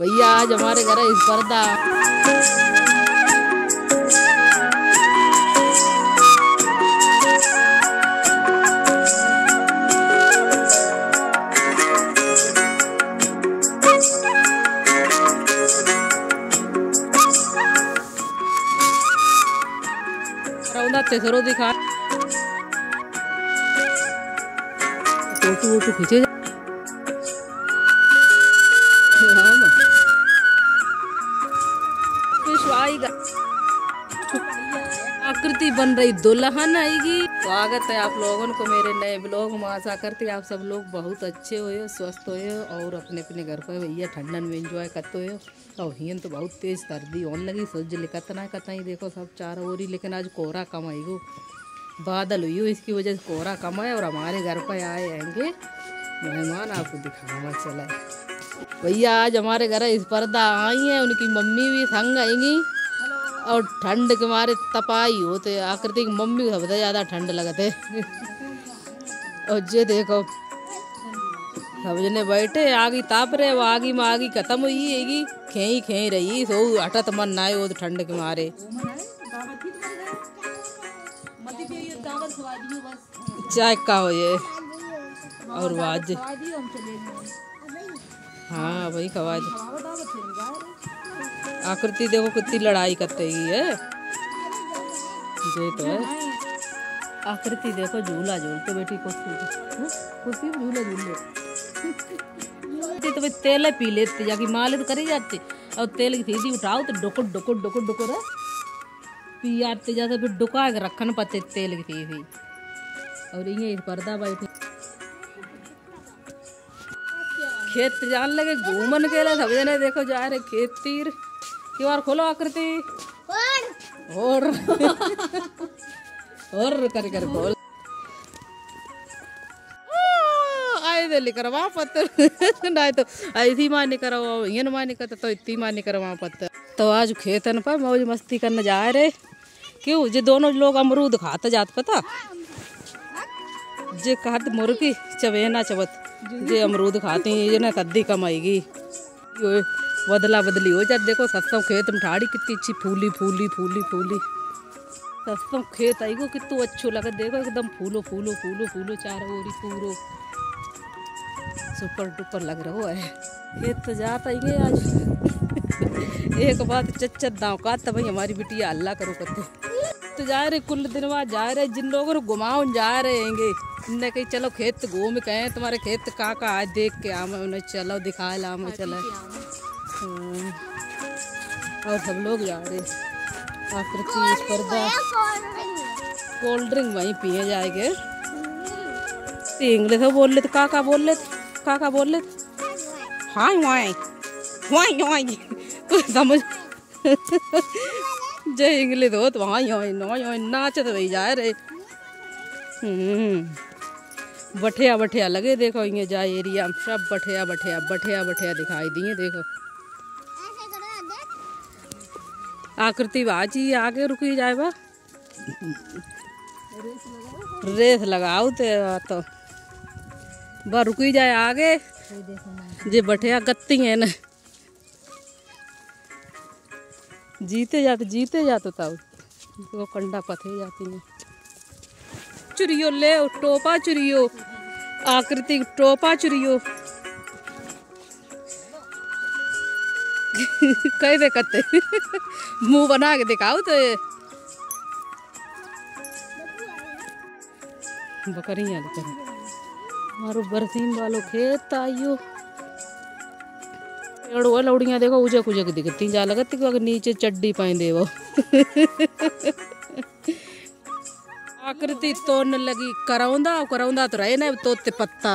भैया आज हमारे घर पर्दा। रौंदा तेसरो दिखा। फ़ोटो वोटो खींचे आकृति बन रही दुल्हन आएगी। स्वागत है आप लोगों को मेरे नए ब्लॉग में। आशा करते आप सब लोग बहुत अच्छे हुए स्वस्थ हुए और अपने अपने घर पर भैया ठंडन में एंजॉय करते हुए और हियन तो बहुत तेज सर्दी होने लगी सोच लिखत ना कतई देखो सब चारों ओरी लेकिन आज कोहरा कम आएगो बादल हुई हो, इसकी वजह से कोहरा कम है और हमारे घर पर आए आएँगे मेहमान, आपको दिखावा चला भैया, आज हमारे घर इस पर्दा आई है, उनकी मम्मी भी संग आएँगी। और ठंड के मारे तपाई होते आकृति की मम्मी को सबसे ज़्यादा ठंड लगते। और जे देखो, सब जने बैठे, आगी ताप रहे, वो आगी में आगी खत्म हुई हैगी, खेई खेई रही, सो हटत मन ना हो ठंड के मारे। चाय का हो ये? और वाज हाँ वही खवा आकृति देखो कितनी लड़ाई करते ही है। ये तो है आकृति देखो, झूला झूलते बैठी कुर्सी हाँ? कुर्सी झूला झूल तो तेल पी लेते, जाके मालिश करी जाती। और तेल की सीधी उठाओ तो डुकुर डुकुर डुकुर डुकुर पी आते जाते फिर डुका के रखन पड़ते तेल की सीधी। और ये पर्दा बैठे खेत जान लगे, घूमन के लिए सब जने देखो जा रहे खेत तीर। क्यों खोलो आकृति। और। और। कर कर खोल। नहीं तो ऐसी मानी करवा ये मानी करता तो इतनी मानी करवा पत्थर। तो आज खेतन पर मौज मस्ती करने जा रहे। क्यों? जे दोनों लोग अमरूद खाते जात पता? जे खात मुर्गी चबे ना चबत जे अमरूद खाती हैं ये ना सद्दी कमाएगी। बदला बदली हो जाती देखो सस्तम खेत में ठाड़ी कितनी अच्छी फूली फूली फूली फूली। सस्तम खेत आई को कितू अच्छो लगे। देखो एकदम फूलो फूलो फूलो फूलो चारों ओरी पूरो। सुपर डुपर लग रहा है। खेत तो जाता ही आज। एक बात चच्चत दाव का तब हमारी बिटिया अल्लाह करो कतो तो जा रहे कुल दिन बाद जा रहे जिन लोगों को घुमाओ जा रहे हैंगे इनने कही चलो खेत घूम के तुम्हारे खेत का का आज देख के आम उन्हें चलो दिखा ला मैं चला। और सब लोग जा रहे आकृति इस पर्दा कोल्ड ड्रिंक। वहीं पिए जाएँगे इंग्लिश बोल लेते काका बोल लेते काका बोल लेते। हाँ वाई वाई वाई कुछ समझ। जय इंग्लिश हो तो वहाँ यहाँ यहाँ नाच तो वही जा रहे। हम्म। बठिया बठिया लगे देखो ये जा एरिया में। सब बठिया बठिया बठिया बठिया दिखाई दिए देखो। आकृति बाजी आगे रुकी जाए बा। रेस लगाओ ते तो। बा, रुकी जाए आगे। जे बठिया गत्ती है ना। जीते जाते जीते जाते तब वो कंडा पथे जाती है चुरियो ले, टोपा चुरियो। आकृति, टोपा चुरियो। दे कते मुँह बना के दिखाओ तो बकरियाँ बकरी मारो बरसीन वालो खेत आइयो पेड़ लौड़ियाँ देखो उजक उजक दिखती। जा लगती अगर नीचे चड्डी पाए वो आकृति तोड़ने लगी। करौंदा करौंदा तो रहे ना, तोते पत्ता।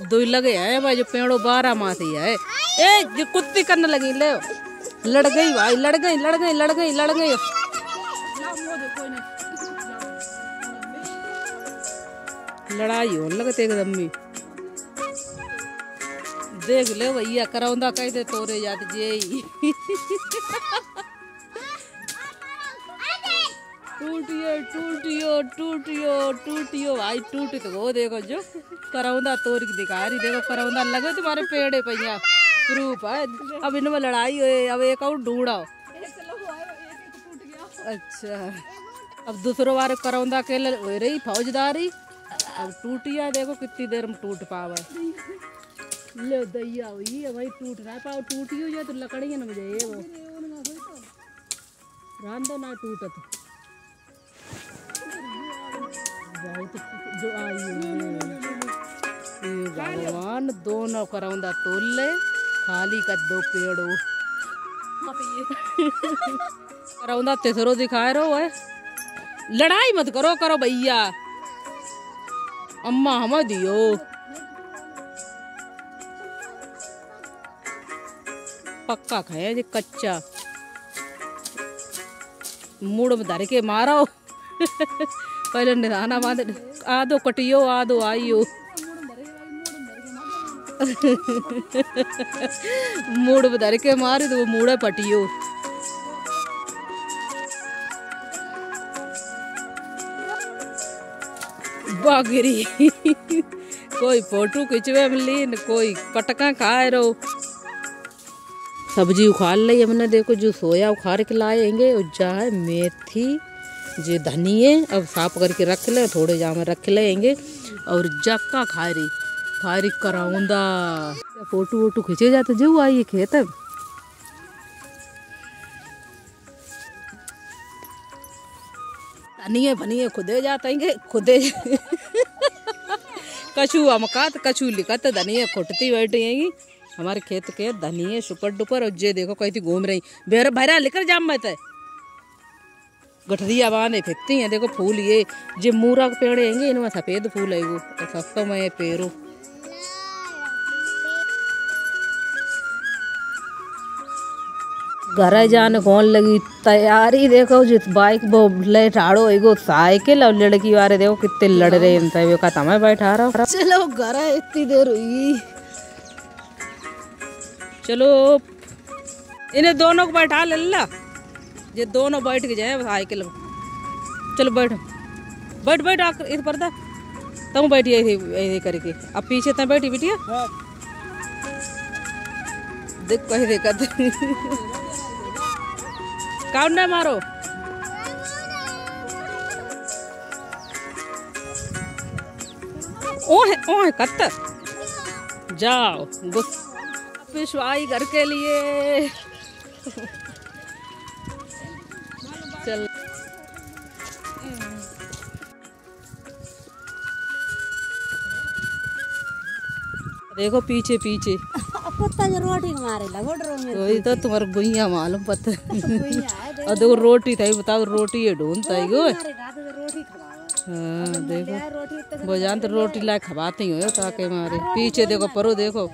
दो लगे हैं, भाई, जो पेड़ों बारह मास ही है। ए जो कुत्ती करने लगी, ले। लड़ गई, भाई, लड़ गई लड़ गई लड़ गई लड़ गई। लड़ाई होने लगते एकदम में देख ले, भैया करौंदा कैसे तोरे जाते जे टूटियो टूटियो टूटियो टूटियो। भाई टूट तो वो देखो जो। करौंदा तोड़ के दिखा रही देखो करौंदा लगे तुम्हारे पेड़े पैया प्रूफ है। अब इनमें लड़ाई हुई अब एक और ढूंढो। अच्छा। अब दूसरो बार करौंदा के लिए हो रही फौजदारी। अब टूटिया देखो कितनी देर में टूट पावे। ले दैया हुई है भाई टूट ना पाओ टूटी हो जाए तो लकड़ी न बजे वो। रांधो ना टूटत। जो आई भगवान, दोनों करौंदा तोल खाली कर दो पेड़ो करौंदा तेसरो दिखाए रहो है लड़ाई मत करो करो भैया। अम्मा हम दियो। पक्का खाए जे, कच्चा। मूड में धर के मारो। आदो आइयो मूड में धर के मारी तो वो मूड़े पटियो बागिरी कोई फ़ोटो खिंचवे मिली न कोई पटका खाए रहो सब्ज़ी उखाड़ ली हमने देखो जो सोया उखाड़ के लाएँगे और मेथी जो धनिए अब साफ़ करके रख ले, थोड़े जा में रख लेंगे। और जक्का खारी खारी कराऊंदा। फ़ोटो वोटो खींचे जाते जो आइए खेत। अब धनिए भनिए खुदे जाते खुदे कछू अमकात, कछू लिखत धनिए खुटती बैठी हमारे खेत के धनिए सुपर डुपर, और जे देखो कहीं घूम रही। बेर भैरा लेकर जाम मैं गठरिया बांधे फिरती हैं, देखो फूल ये, जे मूरा पेड़ हैंगे इनमें सफ़ेद फूल है वो, सस्तो में ये घर जाने कौन लगी, तैयारी देखो जिस बाइक वो ले ठाड़ो, एगो साइकिल और लड़की वाले देखो कितने लड़ रहे हैं वो का तमें बैठा रहा चलो घर इतनी देर हुई। चलो, इन्हें दोनों को बैठा ले ला। ये दोनों बैठ के जाए, साइकिल। में चलो बैठ। बैठ बैठ, आकर इस पर था तुम बैठी ऐसे करके। अब पीछे तक बैठी बिटिया। देख कहीं देखा काउंट ना मारो। ओ है ओ है कत्त। जाओ गुस पिछवाई घर के लिए। देखो पीछे पीछे। कुत्ता जो रोटी मारे लगो वही तो तुम्हारा गुइया मालूम पता और देखो रोटी था बताओ रोटी है ढूंढता है गो हाँ देखो। यार वो जान तो रोटी लाए खवाते ही हो ताके मारे। पीछे देखो परो देखो।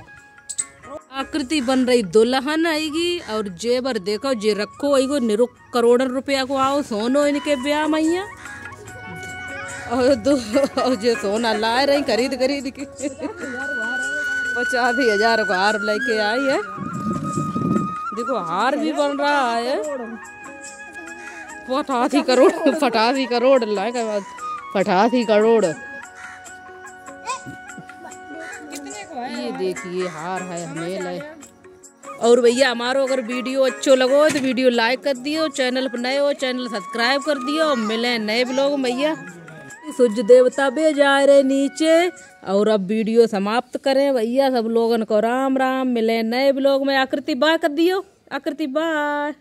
आकृति बन रही दुल्हन आएगी और जेबर देखो जे रखो आएगो निरुक करोड़ रुपया को आओ सोनो इनके ब्याह मैया और दो और जे सोना लाए रही खरीद खरीद के। पचास ही हज़ार को हार लेके आई है। देखो हार भी बन रहा है। पचासी करोड़ पचासी करोड़ लाए के बाद पचासी करोड़। ये देखिए हार है हमें ले। और भैया हमारो अगर वीडियो अच्छो लगो तो वीडियो लाइक कर दियो चैनल पर नए हो चैनल सब्सक्राइब कर दियो। मिले नए ब्लॉग भैया। सूर्य देवता बे जा रहे नीचे। और अब वीडियो समाप्त करें भैया, सब लोगन को राम राम मिले नए ब्लॉग में। आकृति बाय कर दियो। आकृति बाय